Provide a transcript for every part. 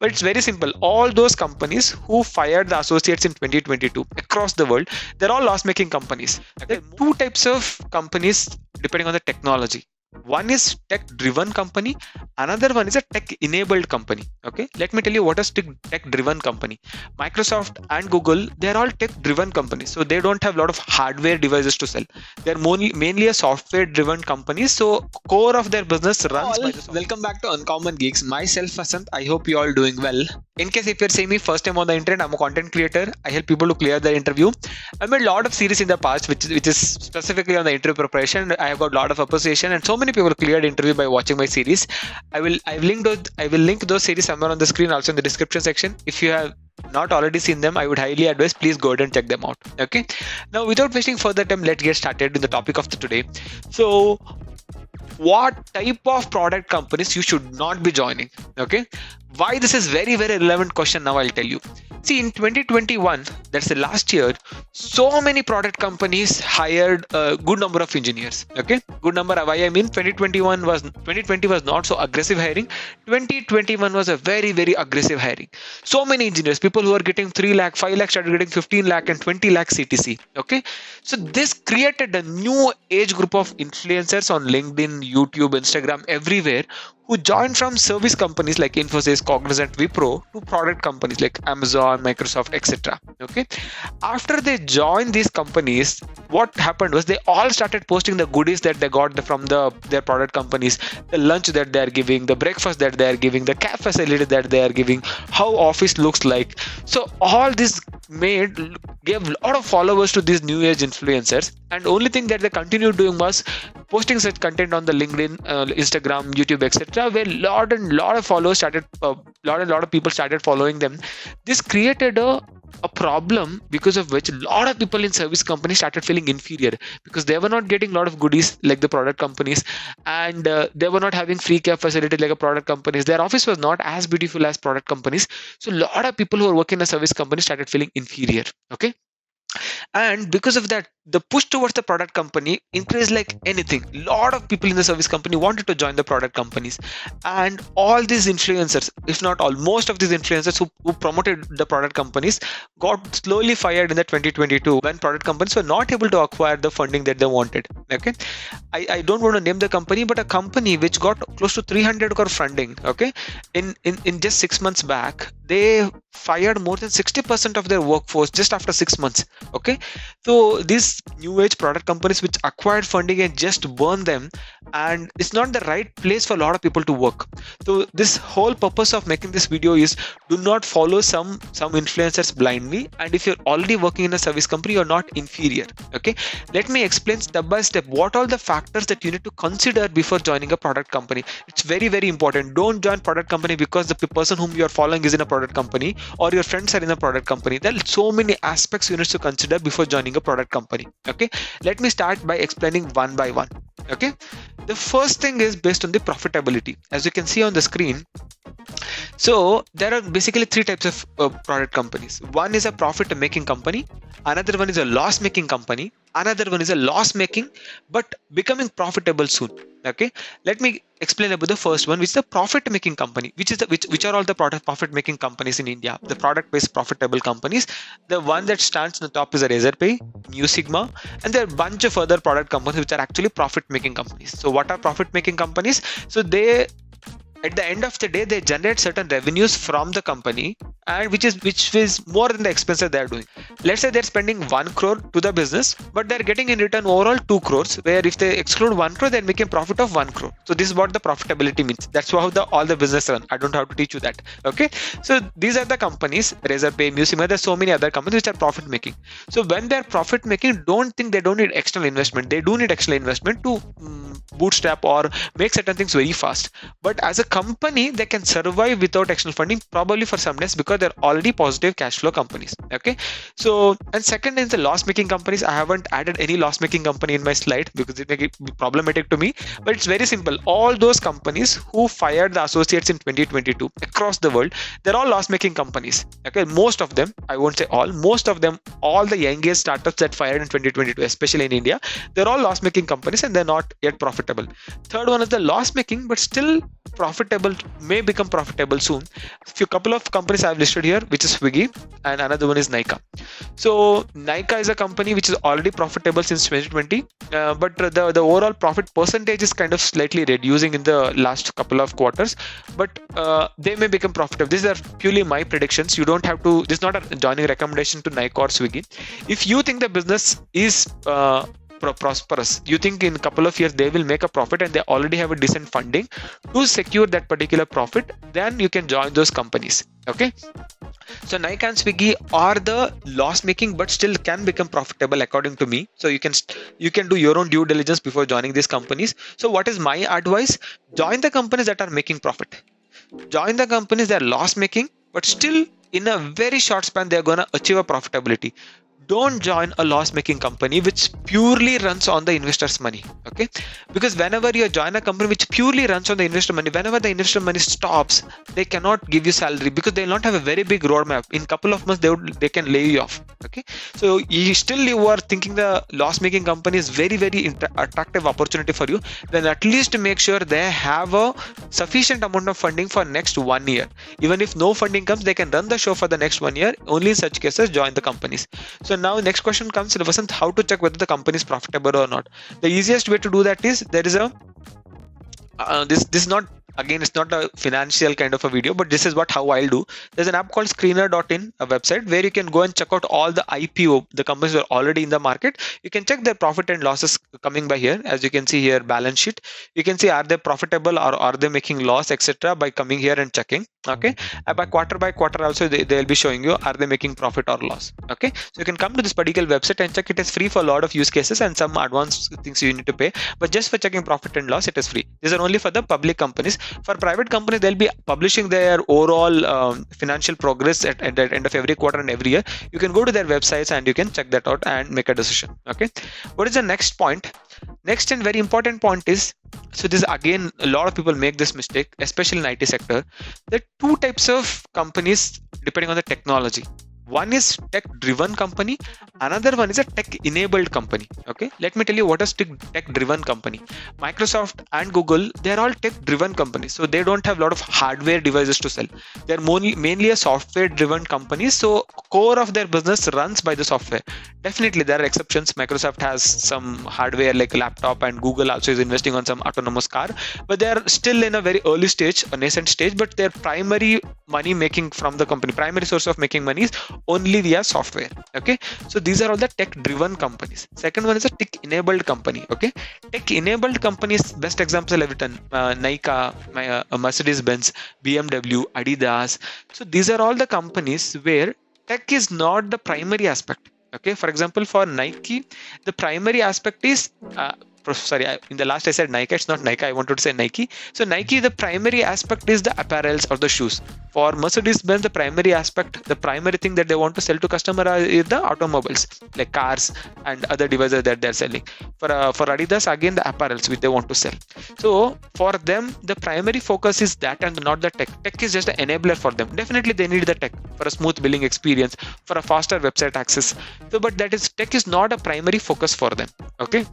but it's very simple. All those companies who fired the associates in 2022 across the world they're all loss making companies there are two types of companies depending on the technology one is tech driven company another one is a tech enabled company okay? Let me tell you what is tech driven company. Microsoft and google they're all tech driven companies so they don't have a lot of hardware devices to sell. They're mainly, mainly a software driven company so core of their business runs all, welcome back to uncommon geeks. Myself Vasanth. i hope you all doing well. In case if you're seeing me first time on the internet i'm a content creator. I help people to clear their interview. I made a lot of series in the past which, which is specifically on the interview preparation. I have got a lot of appreciation and so many people cleared interview by watching my series. I will I've linked those I will link those series somewhere on the screen also in the description section. If you have not already seen them, I would highly advise please go ahead and check them out. Okay. Now without wasting further time, let's get started in the topic of the today. So what type of product companies you should not be joining okay why this is very very relevant question now i'll tell you. See in 2021 that's the last year so many product companies hired a good number of engineers okay? Good number why i mean 2021 was 2020 was not so aggressive hiring. 2021 was a very very aggressive hiring. So many engineers people who are getting 3 lakh 5 lakh started getting 15 lakh and 20 lakh ctc okay? So this created a new age group of influencers on linkedin youtube instagram everywhere who joined from service companies like Infosys, Cognizant, Wipro to product companies like Amazon, Microsoft, etc. Okay. After they joined these companies, what happened was they all started posting the goodies that they got from the their product companies, the lunch that they are giving, the breakfast that they are giving, the cab facility that they are giving, how office looks like. So all this made gave a lot of followers to these new age influencers, and only thing that they continued doing was posting such content on the LinkedIn, uh, Instagram, YouTube, etc where lot and lot of followers started uh, lot and lot of people started following them this created a a problem because of which a lot of people in service companies started feeling inferior because they were not getting a lot of goodies like the product companies and uh, they were not having free care facilities like a product companies. Their office was not as beautiful as product companies. So a lot of people who are working in a service company started feeling inferior okay and because of that the push towards the product company increased like anything. A lot of people in the service company wanted to join the product companies. And all these influencers if not all most of these influencers who, who promoted the product companies got slowly fired in the 2022 when product companies were not able to acquire the funding that they wanted. Okay? I, I don't want to name the company but a company which got close to 300 crore funding okay? In, in in just six months back they fired more than 60% of their workforce just after six months okay so these new age product companies which acquired funding and just burn them and it's not the right place for a lot of people to work. So this whole purpose of making this video is do not follow some some influencers blindly and if you're already working in a service company you're not inferior okay? Let me explain step by step what all the factors that you need to consider before joining a product company. It's very very important. Don't join product company because the person whom you are following is in a product company or your friends are in a product company. There are so many aspects you need to consider before joining a product company okay? Let me start by explaining one by one okay? The first thing is based on the profitability. As you can see on the screen so there are basically three types of uh, product companies. One is a profit making company another one is a loss making company another one is a loss making but becoming profitable soon. Okay? Let me explain about the first one which is the profit making company which is the which, which are all the product profit making companies in india. The product based profitable companies. The one that stands on the top is razorpay Mu Sigma and there are a bunch of other product companies which are actually profit making companies. So what are profit making companies? So they at the end of the day they generate certain revenues from the company and which is which is more than the expenses they are doing. Let's say they're spending 1 crore to the business but they're getting in return overall 2 crores where if they exclude 1 crore they're making profit of 1 crore. So this is what the profitability means. That's how the all the business run. I don't have to teach you that. Okay? So these are the companies razorpay Mu Sigma there's so many other companies which are profit making. So when they're profit making don't think they don't need external investment. They do need external investment to um, bootstrap or make certain things very fast. But as a company they can survive without external funding probably for some days because they're already positive cash flow companies okay? So and second is the loss making companies. I haven't added any loss making company in my slide because it may be problematic to me but it's very simple. All those companies who fired the associates in 2022 across the world they're all loss making companies okay? Most of them i won't say all most of them all the youngest startups that fired in 2022 especially in india they're all loss making companies and they're not yet profitable. Third one is the loss making but still profit profitable may become profitable soon A few couple of companies i've listed here which is swiggy and another one is Nykaa. So Nykaa is a company which is already profitable since 2020, uh, but the the overall profit percentage is kind of slightly reducing in the last couple of quarters. But uh, they may become profitable. These are purely my predictions. You don't have to. This is not a joining recommendation to Nykaa or Swiggy. If you think the business is uh, prosperous. You think in a couple of years they will make a profit and they already have a decent funding? To secure that particular profit then you can join those companies. Okay? So Nykaa and Swiggy are the loss making but still can become profitable according to me. So you can you can do your own due diligence before joining these companies. So what is my advice? Join the companies that are making profit. Join the companies that are loss making but still in a very short span they're going to achieve a profitability don't join a loss making company which purely runs on the investor's money okay? Because whenever you join a company which purely runs on the investor money whenever the investor money stops they cannot give you salary because they not have a very big roadmap. In couple of months they would they can lay you off okay? So you still you are thinking the loss making company is very very attractive opportunity for you then at least make sure they have a sufficient amount of funding for next one year. Even if no funding comes they can run the show for the next one year. Only in such cases join the companies. So now next question comes Vasanth, how to check whether the company is profitable or not. The easiest way to do that is there is a uh, this this is not again it's not a financial kind of a video but this is what how i'll do. There's an app called screener.in a website where you can go and check out all the ipo the companies are already in the market. You can check their profit and losses coming by here. As you can see here balance sheet. You can see are they profitable or are they making loss etc by coming here and checking okay? By quarter by quarter also they, they'll be showing you are they making profit or loss okay? So you can come to this particular website and check. It is free for a lot of use cases and some advanced things you need to pay. But just for checking profit and loss it is free. These are only for the public companies for private companies they'll be publishing their overall um, financial progress at, at the end of every quarter and every year. You can go to their websites and you can check that out and make a decision okay? What is the next point? Next and very important point is so this again a lot of people make this mistake especially in it sector there are two types of companies depending on the technology one is tech driven company another one is a tech enabled company. Okay let me tell you what is tech driven company. Microsoft and google they're all tech driven companies. So they don't have a lot of hardware devices to sell. They're mainly, mainly a software driven company. So core of their business runs by the software. Definitely there are exceptions. Microsoft has some hardware like laptop and google also is investing on some autonomous car but they're still in a very early stage a nascent stage but their primary money making from the company primary source of making money is only via software okay? So these are all the tech driven companies. Second one is a tech enabled company okay? Tech enabled companies best examples i've written uh, Nykaa, uh, mercedes benz bmw adidas. So these are all the companies where tech is not the primary aspect. Okay for example for nike the primary aspect is uh, sorry in the last i said Nykaa it's not Nykaa i wanted to say nike. So nike the primary aspect is the apparels or the shoes. For mercedes benz the primary aspect the primary thing that they want to sell to customer is the automobiles like cars and other devices that they're selling. For uh, for adidas again the apparels which they want to sell. So for them the primary focus is that and not the tech. Tech is just an enabler for them. Definitely they need the tech for a smooth billing experience for a faster website access. So but that is tech is not a primary focus for them okay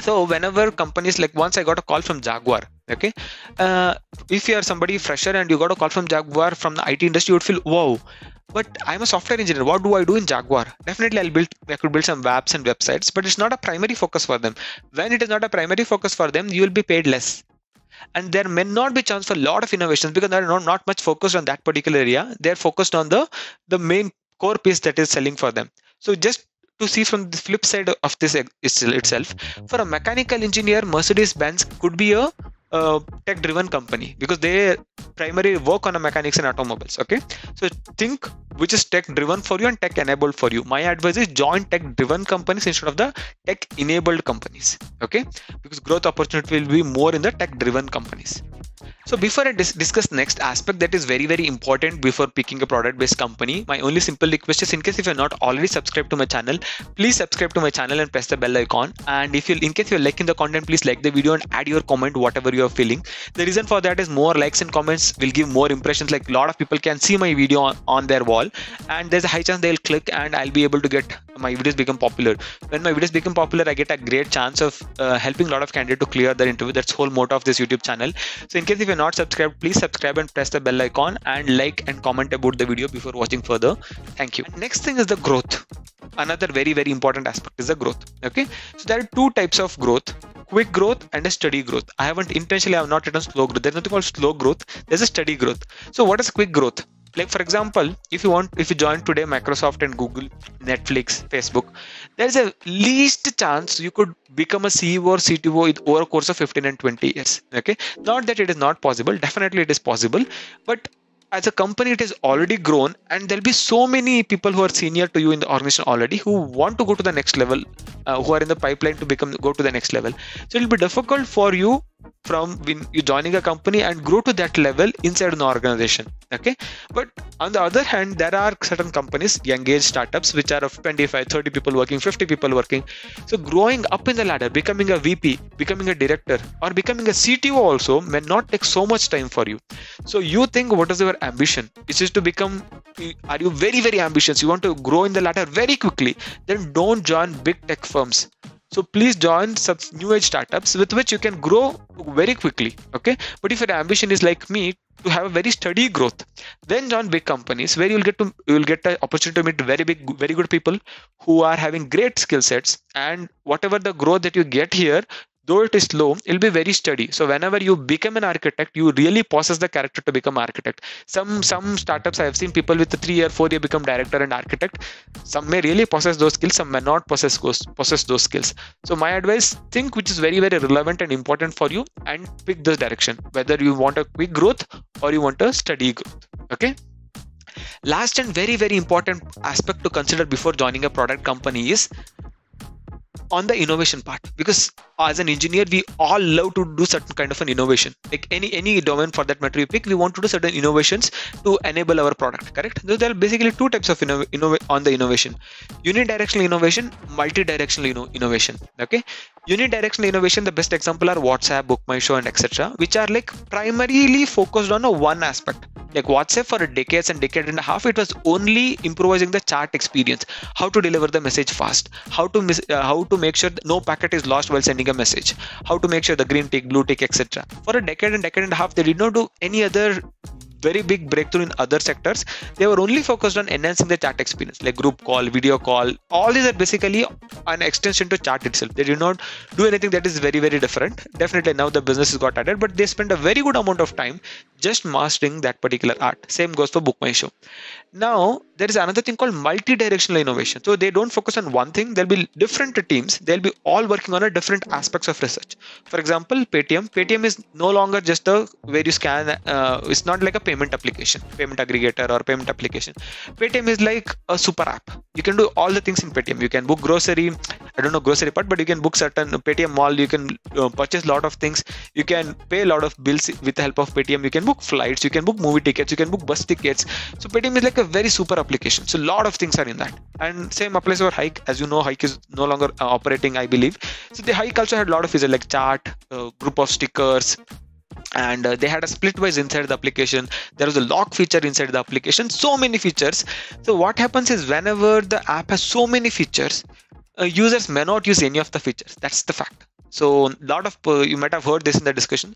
so whenever companies like once i got a call from jaguar okay uh, if you are somebody fresher and you got a call from jaguar from the it industry you would feel wow but i'm a software engineer. What do i do in jaguar? Definitely i'll build i could build some apps and websites but it's not a primary focus for them. When it is not a primary focus for them you will be paid less. And there may not be chance for a lot of innovations because they're not, not much focused on that particular area. They're focused on the the main core piece that is selling for them. So just to see from the flip side of this itself. For a mechanical engineer mercedes benz could be a tech driven company because they primarily work on a mechanics and automobiles okay? So think which is tech driven for you and tech enabled for you. My advice is join tech driven companies instead of the tech enabled companies okay? Because growth opportunity will be more in the tech driven companies so before I dis- discuss next aspect that is very very important before picking a product based company, my only simple request is in case if you're not already subscribed to my channel, please subscribe to my channel and press the bell icon. And if you in case you're liking the content, please like the video and add your comment whatever you're feeling. The reason for that is more likes and comments will give more impressions. Like a lot of people can see my video on, on their wall, and there's a high chance they'll click and I'll be able to get my videos become popular. When my videos become popular, I get a great chance of uh, helping a lot of candidates to clear their interview. That's whole motto of this YouTube channel. So in case if you're not subscribed please subscribe and press the bell icon and like and comment about the video before watching further. Thank you. Next thing is the growth. Another very very important aspect is the growth. Okay? So there are two types of growth quick growth and a steady growth. I haven't intentionally i have not written slow growth. There's nothing called slow growth. There's a steady growth. So what is quick growth like for example if you want if you join today microsoft and google netflix facebook there's a least chance you could become a ceo or cto over a course of 15 and 20 years okay? Not that it is not possible definitely it is possible but as a company it is already grown and there'll be so many people who are senior to you in the organization already who want to go to the next level uh, who are in the pipeline to become go to the next level. So it'll be difficult for you from when you joining a company and grow to that level inside an organization okay? But on the other hand there are certain companies young age startups which are of 25 30 people working 50 people working. So growing up in the ladder becoming a vp becoming a director or becoming a cto also may not take so much time for you. So you think what is your ambition? It is to become are you very very ambitious? You want to grow in the ladder very quickly? Then don't join big tech firms so please join some new age startups with which you can grow very quickly okay? But if your ambition is like me to have a very steady growth then join big companies where you'll get to you'll get the opportunity to meet very big very good people who are having great skill sets and whatever the growth that you get here though it is slow it'll be very steady so whenever you become an architect you really possess the character to become architect. Some some startups i have seen people with three year four year become director and architect. Some may really possess those skills some may not possess those possess those skills. So my advice think which is very very relevant and important for you and pick this direction whether you want a quick growth or you want a steady growth okay? Last and very very important aspect to consider before joining a product company is on the innovation part because as an engineer we all love to do certain kind of an innovation. Like any any domain for that matter you pick we want to do certain innovations to enable our product correct? So there are basically two types of inno- innov- on the innovation. Unidirectional innovation multi-directional inno- innovation okay? Unidirectional innovation the best example are whatsapp book my show and etc which are like primarily focused on a one aspect like whatsapp for a decades and decade and a half? It was only improvising the chat experience. How to deliver the message fast. How to mis- uh, how to make sure no packet is lost while sending a message. How to make sure the green tick blue tick etc for a decade and decade and a half they did not do any other very big breakthrough in other sectors. They were only focused on enhancing the chat experience like group call video call. All these are basically an extension to chat itself. They did not do anything that is very very different. Definitely now the business has got added but they spend a very good amount of time just mastering that particular art. Same goes for book my show. Now there is another thing called multi-directional innovation. So they don't focus on one thing. There'll be different teams. They'll be all working on a different aspects of research. For example paytm. Paytm is no longer just a where you scan uh, it's not like a payment application payment aggregator or payment application. Paytm is like a super app. You can do all the things in paytm. You can book grocery i don't know grocery part but you can book certain paytm mall. You can uh, purchase a lot of things. You can pay a lot of bills with the help of paytm. You can book flights. You can book movie tickets. You can book bus tickets. So paytm is like a very super application. So a lot of things are in that. And same applies for hike. As you know hike is no longer uh, operating i believe. So the hike also had a lot of features like chat uh, group of stickers and uh, they had a splitwise inside the application. There was a lock feature inside the application. So many features. So what happens is whenever the app has so many features uh, users may not use any of the features. That's the fact so a lot of uh, you might have heard this in the discussion.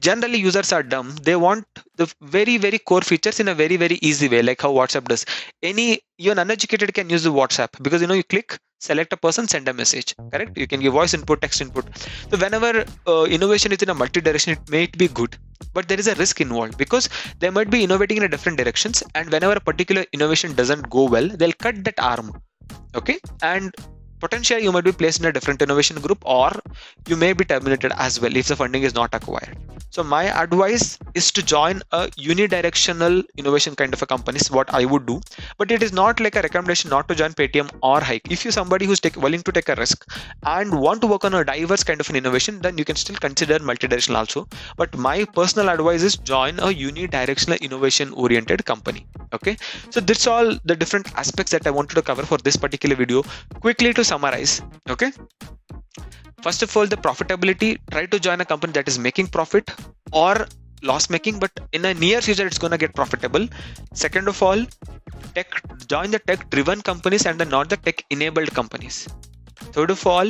Generally users are dumb. They want the very very core features in a very very easy way like how whatsapp does. Any even uneducated can use the whatsapp because you know you click select a person send a message. Correct? You can give voice input text input. So whenever uh, innovation is in a multi-direction it may be good. But there is a risk involved because they might be innovating in a different directions and whenever a particular innovation doesn't go well they'll cut that arm. Okay? And potentially you might be placed in a different innovation group or you may be terminated as well if the funding is not acquired. So my advice is to join a unidirectional innovation kind of a company is what i would do. But it is not like a recommendation not to join paytm or hike if you're somebody who's take, willing to take a risk and want to work on a diverse kind of an innovation then you can still consider multidirectional also. But my personal advice is join a unidirectional innovation oriented company. Okay? So that's all the different aspects that i wanted to cover for this particular video. Quickly to summarize okay? First of all the profitability try to join a company that is making profit or loss making but in a near future it's going to get profitable. Second of all tech join the tech driven companies and the not the tech enabled companies. Third of all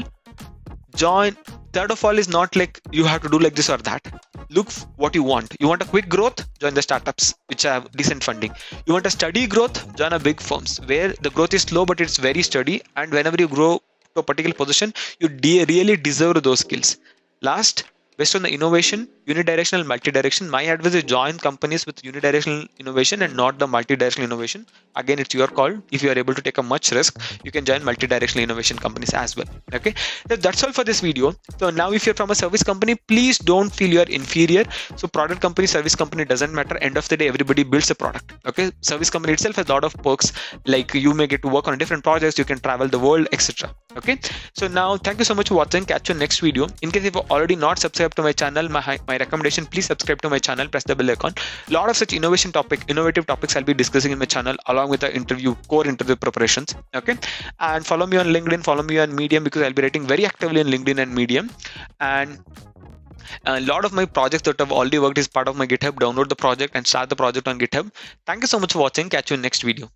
join. Third of all is not like you have to do like this or that. Look what you want. You want a quick growth? Join the startups which have decent funding. You want a steady growth? Join a big firms where the growth is slow but it's very steady. And whenever you grow to a particular position you de- really deserve those skills. Last based on the innovation unidirectional multi-direction my advice is join companies with unidirectional innovation and not the multi-directional innovation. Again it's your call. If you are able to take a much risk you can join multi-directional innovation companies as well. Okay? So that's all for this video. So now if you're from a service company please don't feel you're inferior. So product company service company doesn't matter. End of the day everybody builds a product. Okay? Service company itself has a lot of perks. Like you may get to work on different projects. You can travel the world etc okay? So now thank you so much for watching. Catch you next video. In case if you're already not subscribed to my channel my, my recommendation please subscribe to my channel press the bell icon. A lot of such innovation topic innovative topics i'll be discussing in my channel along with the interview core interview preparations okay? And follow me on linkedin follow me on medium because i'll be writing very actively in linkedin and medium. And a lot of my projects that i've already worked is part of my github. Download the project and start the project on github. Thank you so much for watching. Catch you in next video